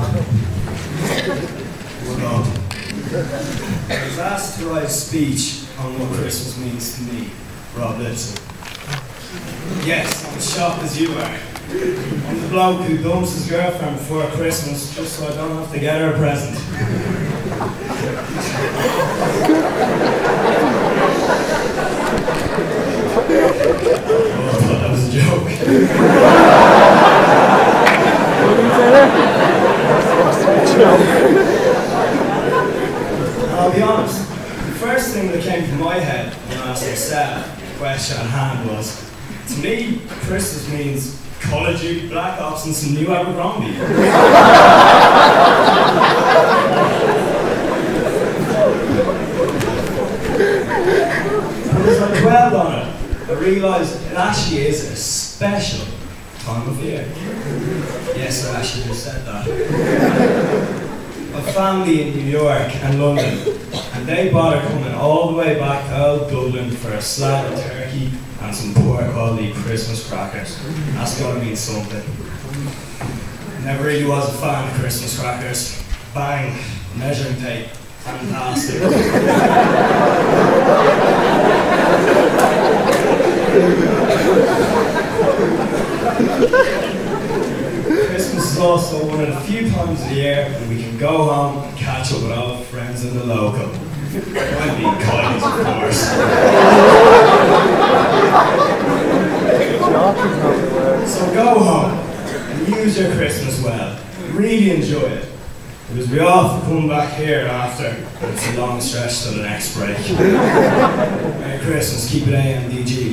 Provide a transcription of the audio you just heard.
Up? I was asked to write a speech on what Christmas means to me, Rob Lipsett. Yes, I'm as sharp as you are. I'm the bloke who dumps his girlfriend before Christmas just so I don't have to get her a present. oh, I thought that was a joke. I'll be honest, the first thing that came to my head when I asked myself the question at hand was, to me, Christmas means Call of Duty, Black Ops, and some new Abercrombie. And as I dwelled on it, I realised it actually is a special time of year. Yes, I actually just said that. Family in New York and London, and they bother coming all the way back to old Dublin for a slab of turkey and some poor quality Christmas crackers. That's gotta mean something. Never really was a fan of Christmas crackers. Bang, measuring tape, fantastic. Christmas is also one of the few times of the year when we can go home and catch up with old friends in the local. Might be Kylie's, of course. So go home and use your Christmas well. Really enjoy it. Because we all come back here after, it's a long stretch to the next break. Merry Christmas, keep it AMDG.